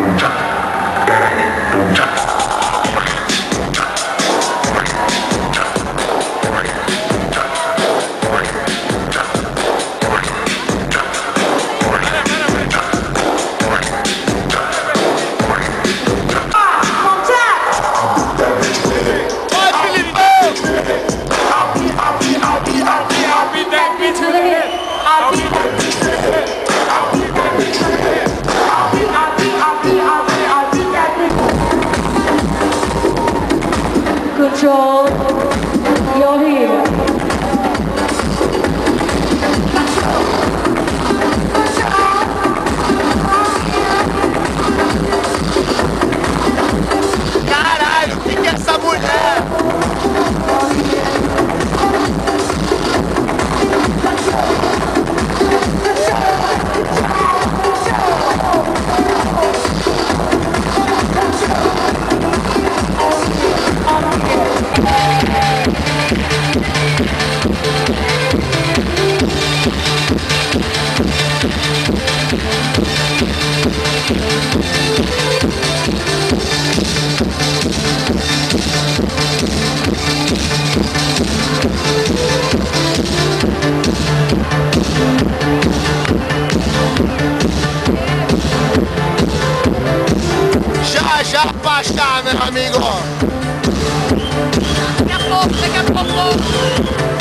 contract Joel, you're here. Já, já, pachá, meu amigo! Daqui a pouco, daqui a pouco!